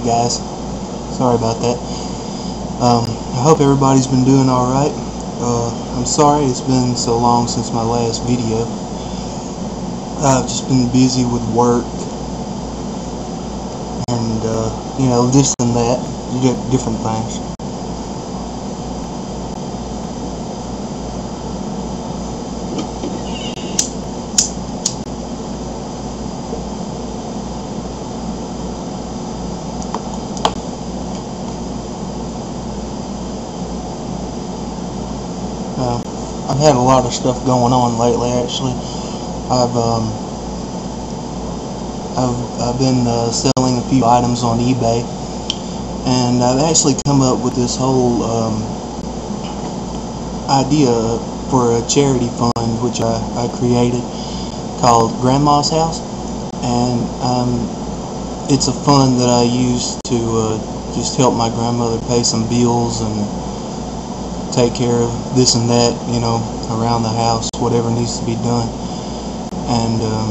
guys. Sorry about that. Um, I hope everybody's been doing alright. Uh, I'm sorry it's been so long since my last video. I've just been busy with work and, uh, you know, this and that, different things. Uh, I've had a lot of stuff going on lately. Actually, I've um, I've I've been uh, selling a few items on eBay, and I've actually come up with this whole um, idea for a charity fund which I, I created called Grandma's House, and um, it's a fund that I use to uh, just help my grandmother pay some bills and take care of this and that, you know, around the house, whatever needs to be done. And um,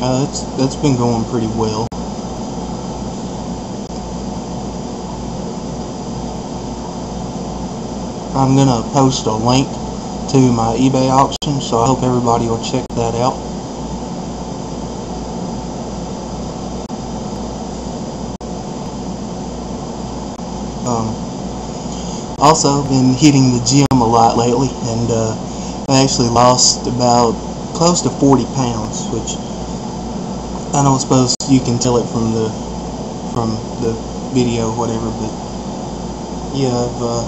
uh, that's that's been going pretty well. I'm gonna post a link to my eBay auction, so I hope everybody will check that out. Um, also been hitting the gym a lot lately and uh, I actually lost about close to 40 pounds which I don't suppose you can tell it from the from the video whatever but yeah I've uh,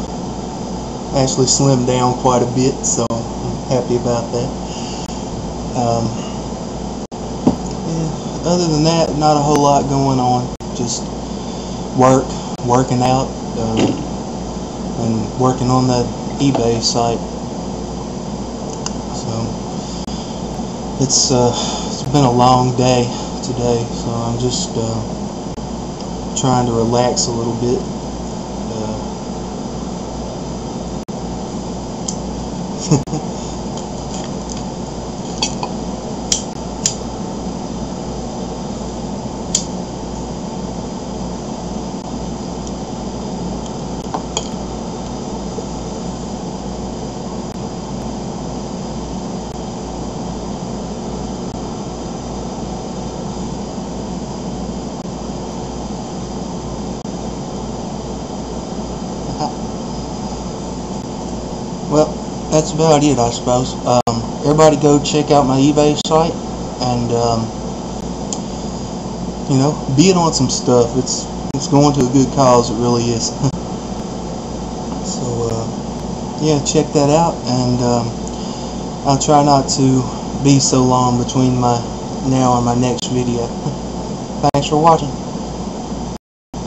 actually slimmed down quite a bit so I'm happy about that. Um, yeah, other than that not a whole lot going on just work working out uh, and working on that eBay site. So it's uh, it's been a long day today, so I'm just uh, trying to relax a little bit. Uh, well, that's about it, I suppose. Um, everybody go check out my eBay site and, um, you know, bid on some stuff. It's it's going to a good cause, it really is. so, uh, yeah, check that out, and um, I'll try not to be so long between my now and my next video. Thanks for watching.